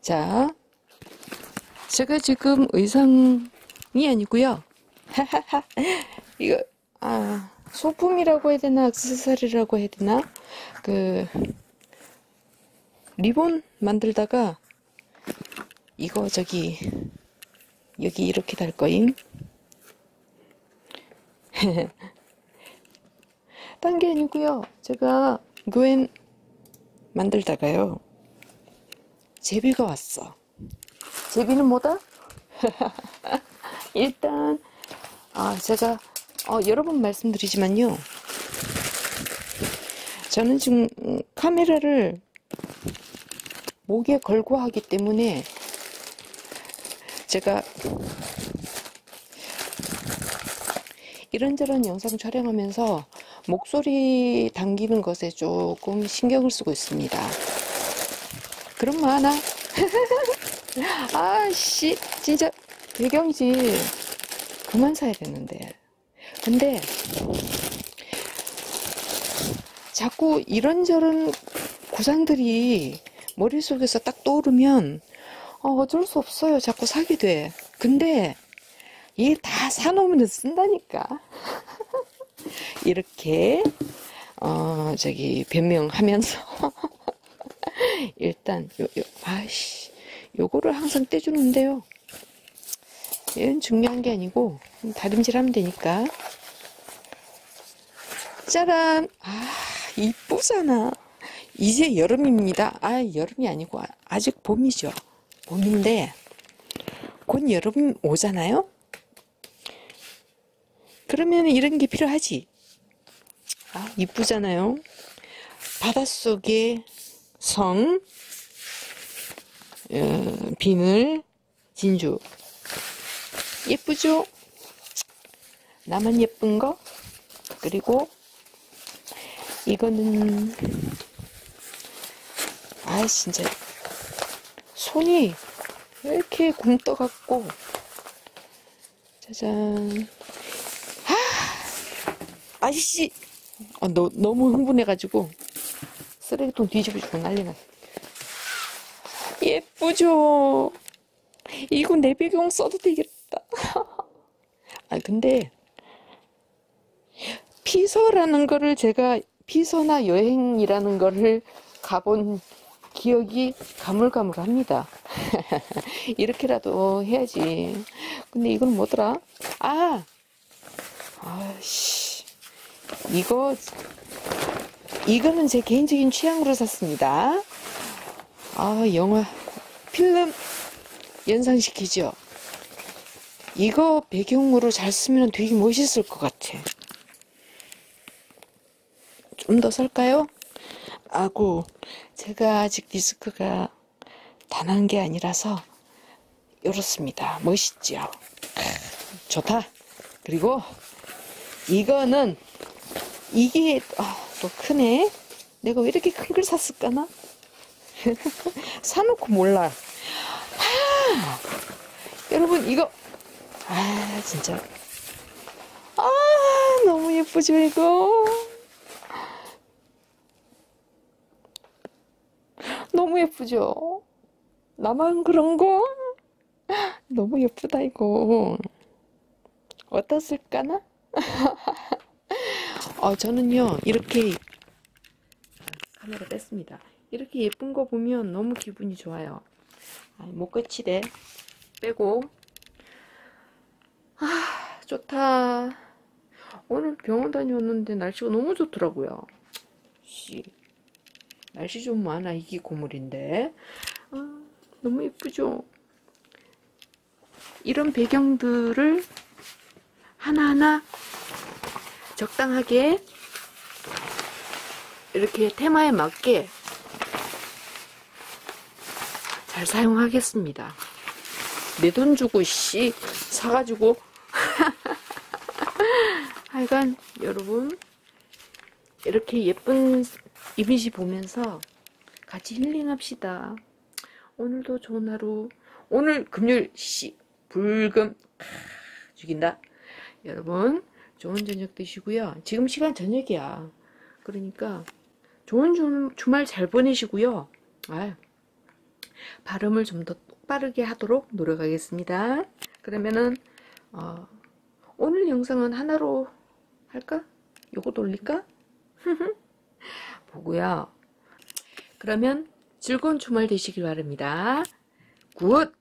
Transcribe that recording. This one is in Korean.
자, 제가 지금 의상이 아니고요. 이거 아 소품이라고 해야 되나 액세서리라고 해야 되나 그 리본 만들다가 이거 저기 여기 이렇게 달 거임. 딴 게 아니고요. 제가 교엔 만들다가요. 제비가 왔어. 제비는 뭐다? 일단 아 제가 어, 여러 번 말씀드리지만요. 저는 지금 카메라를 목에 걸고 하기 때문에 제가 이런저런 영상 촬영하면서 목소리 당기는 것에 조금 신경을 쓰고 있습니다. 그럼 뭐하나? 아씨 진짜 배경이지 그만 사야 되는데. 근데 자꾸 이런저런 구상들이 머릿속에서 딱 떠오르면 어, 어쩔 수 없어요. 자꾸 사게 돼. 근데 이게 다 사놓으면 쓴다니까. 이렇게 어 저기 변명하면서 일단 요, 요 아씨 요거를 항상 떼주는데요. 얘는 중요한 게 아니고 다림질하면 되니까. 짜란! 아 이쁘잖아. 이제 여름입니다. 아 여름이 아니고 아직 봄이죠. 봄인데 곧 여름 오잖아요? 그러면 이런 게 필요하지? 아 이쁘잖아요. 바닷속의 성 어, 비늘 진주. 예쁘죠? 나만 예쁜 거? 그리고 이거는 아 진짜. 손이 왜 이렇게 굼떠갖고. 짜잔. 아 아저씨! 어, 너, 너무 흥분해가지고 쓰레기통 뒤집어주고 난리 났어 예쁘죠 이거 내 배경 써도 되겠다 아 근데 피서라는 거를 제가 피서나 여행이라는 거를 가본 기억이 가물가물합니다. 이렇게라도 해야지. 근데 이건 뭐더라? 아, 아씨, 이거 이거는 제 개인적인 취향으로 샀습니다. 아, 영화 필름 연상시키죠. 이거 배경으로 잘 쓰면 되게 멋있을 것 같아. 좀더 살까요? 아고, 제가 아직 디스크가 단한 게 아니라서 이렇습니다. 멋있지요? 좋다. 그리고 이거는 이게 아, 또 크네. 내가 왜 이렇게 큰 걸 샀을까나? 사놓고 몰라. 아, 여러분 이거. 아 진짜. 아 너무 예쁘죠 이거? 너무 예쁘죠? 나만 그런 거? 너무 예쁘다 이거. 어떻을까나 어 저는요 이렇게 카메라 뺐습니다. 이렇게 예쁜 거 보면 너무 기분이 좋아요. 아, 목끝치대 빼고. 아 좋다. 오늘 병원 다녀왔는데 날씨가 너무 좋더라고요. 씨 날씨 좀 많아. 이기 고물인데. 아, 너무 예쁘죠? 이런 배경들을 하나하나 적당하게 이렇게 테마에 맞게 잘 사용하겠습니다. 내 돈 주고 씨 사가지고 하여간 여러분 이렇게 예쁜 이미지 보면서 같이 힐링합시다. 오늘도 좋은 하루 오늘 금요일 씨 불금 죽인다. 여러분 좋은 저녁 되시고요. 지금 시간 저녁이야. 그러니까 좋은 주, 주말 잘 보내시고요. 아유, 발음을 좀 더 똑바르게 하도록 노력하겠습니다. 그러면은 어, 오늘 영상은 하나로 할까? 요거 돌릴까? 보고요. 그러면 즐거운 주말 되시길 바랍니다. Good!